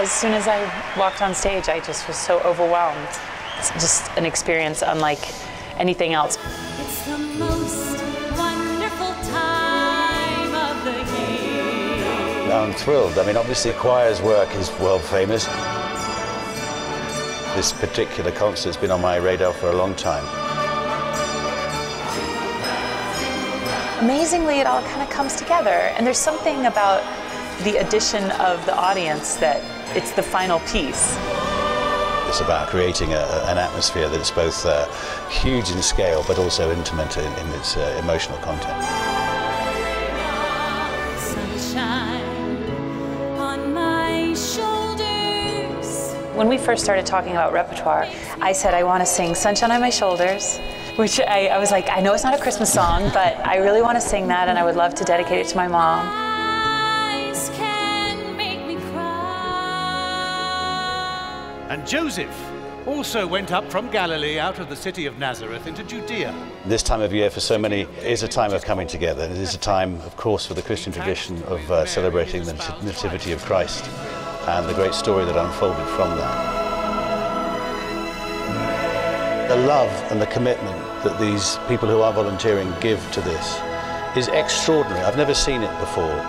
as soon as I walked on stage, I just was so overwhelmed. It's just an experience unlike anything else. It's the most wonderful time of the year. I'm thrilled. I mean, obviously, choir's work is world famous. This particular concert's been on my radar for a long time. Amazingly, it all kind of comes together, and there's something about the addition of the audience that it's the final piece. It's about creating a, an atmosphere that's both uh, huge in scale but also intimate in, in its uh, emotional content. Sunshine on my shoulders. When we first started talking about repertoire, I said I want to sing Sunshine on My Shoulders, which I, I was like, I know it's not a Christmas song, but I really want to sing that and I would love to dedicate it to my mom. And Joseph also went up from Galilee out of the city of Nazareth into Judea. This time of year for so many is a time of coming together. It is a time, of course, for the Christian tradition of uh, celebrating the Nativity of Christ and the great story that unfolded from that. The love and the commitment that these people who are volunteering give to this is extraordinary. I've never seen it before,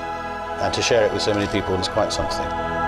and to share it with so many people is quite something.